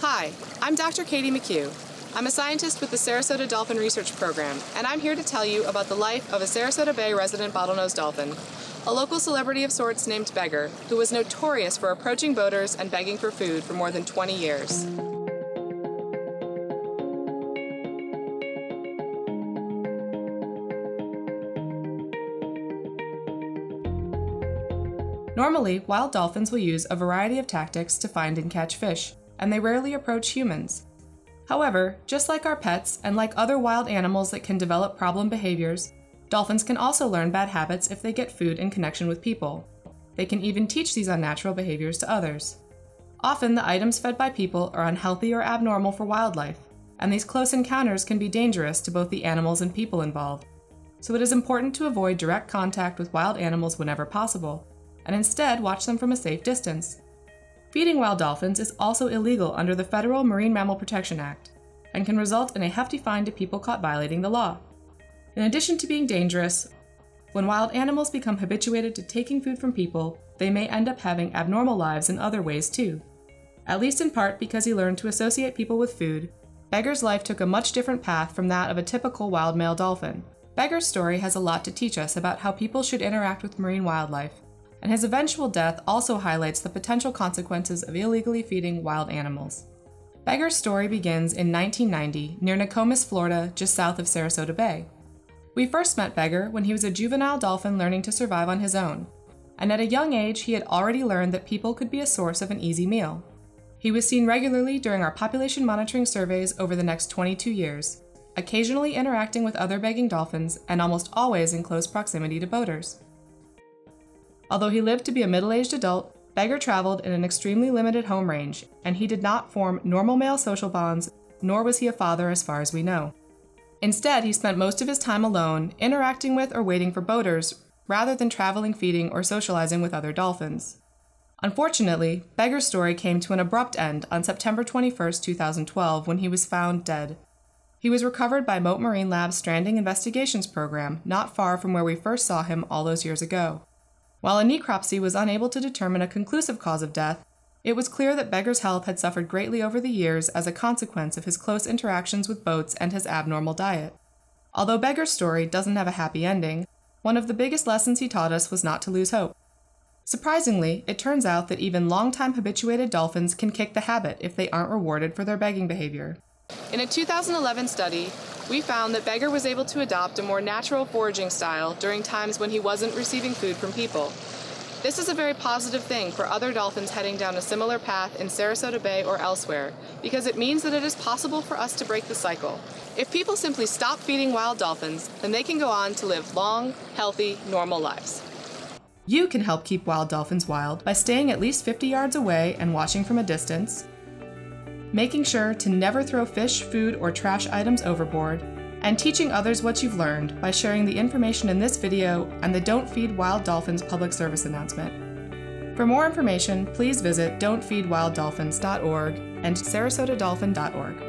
Hi, I'm Dr. Katie McHugh. I'm a scientist with the Sarasota Dolphin Research Program, and I'm here to tell you about the life of a Sarasota Bay resident bottlenose dolphin, a local celebrity of sorts named Beggar, who was notorious for approaching boaters and begging for food for more than 20 years. Normally, wild dolphins will use a variety of tactics to find and catch fish, and they rarely approach humans. However, just like our pets and like other wild animals that can develop problem behaviors, dolphins can also learn bad habits if they get food in connection with people. They can even teach these unnatural behaviors to others. Often, the items fed by people are unhealthy or abnormal for wildlife, and these close encounters can be dangerous to both the animals and people involved. So, it is important to avoid direct contact with wild animals whenever possible and instead watch them from a safe distance. Feeding wild dolphins is also illegal under the Federal Marine Mammal Protection Act and can result in a hefty fine to people caught violating the law. In addition to being dangerous, when wild animals become habituated to taking food from people, they may end up having abnormal lives in other ways too. At least in part because he learned to associate people with food, Beggar's life took a much different path from that of a typical wild male dolphin. Beggar's story has a lot to teach us about how people should interact with marine wildlife and his eventual death also highlights the potential consequences of illegally feeding wild animals. Beggar's story begins in 1990 near Nokomis, Florida, just south of Sarasota Bay. We first met Beggar when he was a juvenile dolphin learning to survive on his own, and at a young age he had already learned that people could be a source of an easy meal. He was seen regularly during our population monitoring surveys over the next 22 years, occasionally interacting with other begging dolphins and almost always in close proximity to boaters. Although he lived to be a middle aged adult, Beggar traveled in an extremely limited home range, and he did not form normal male social bonds, nor was he a father as far as we know. Instead, he spent most of his time alone, interacting with or waiting for boaters, rather than traveling, feeding, or socializing with other dolphins. Unfortunately, Beggar's story came to an abrupt end on September 21, 2012, when he was found dead. He was recovered by Mote Marine Lab's Stranding Investigations Program, not far from where we first saw him all those years ago. While a necropsy was unable to determine a conclusive cause of death, it was clear that Beggar's health had suffered greatly over the years as a consequence of his close interactions with boats and his abnormal diet. Although Beggar's story doesn't have a happy ending, one of the biggest lessons he taught us was not to lose hope. Surprisingly, it turns out that even long-time habituated dolphins can kick the habit if they aren't rewarded for their begging behavior. In a 2011 study, we found that Beggar was able to adopt a more natural foraging style during times when he wasn't receiving food from people. This is a very positive thing for other dolphins heading down a similar path in Sarasota Bay or elsewhere, because it means that it is possible for us to break the cycle. If people simply stop feeding wild dolphins, then they can go on to live long, healthy, normal lives. You can help keep wild dolphins wild by staying at least 50 yards away and watching from a distance, making sure to never throw fish, food, or trash items overboard, and teaching others what you've learned by sharing the information in this video and the Don't Feed Wild Dolphins public service announcement. For more information, please visit don'tfeedwilddolphins.org and sarasotadolphin.org.